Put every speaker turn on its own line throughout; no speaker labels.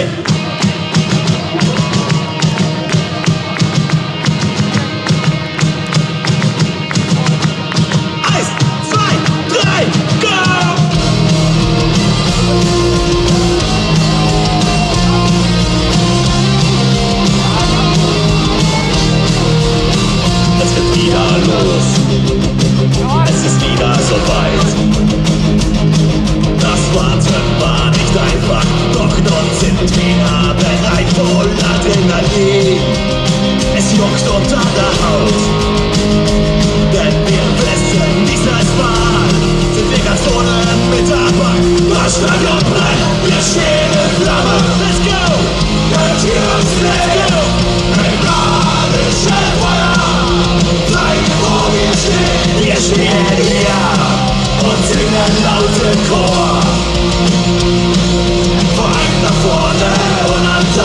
it.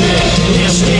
shit. Yes,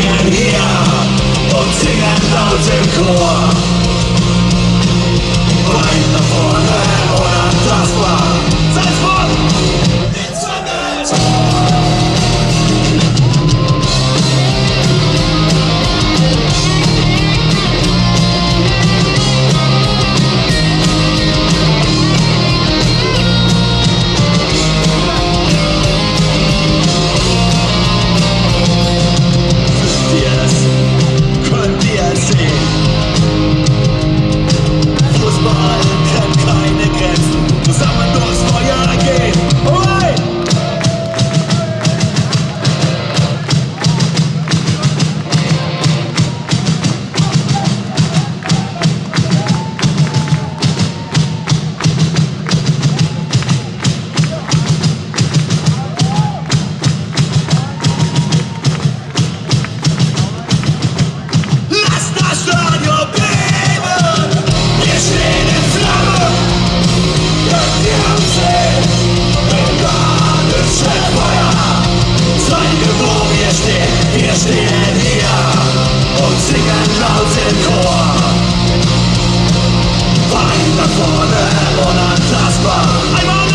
But them on a taskbar I'm on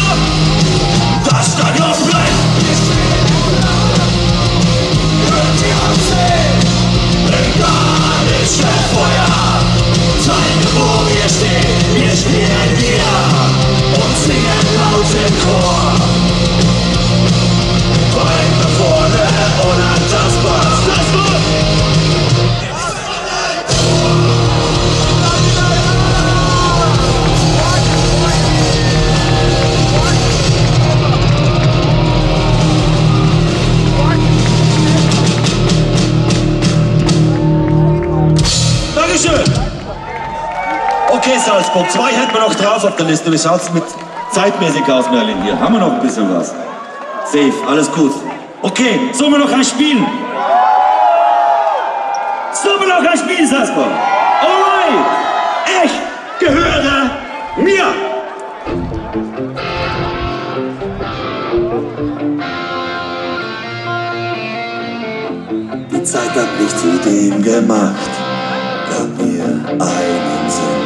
Salzburg.
Zwei hätten wir noch drauf auf der Liste. Wie schaut es mit zeitmäßig aus, Merlin? Hier haben wir noch ein bisschen was. Safe, alles gut. Okay, sollen wir noch ein Spiel? Sollen wir noch ein Spiel, Salzburg? Alright! Ich gehöre mir!
Die Zeit hat mich zu dem gemacht, gab mir einen Sinn.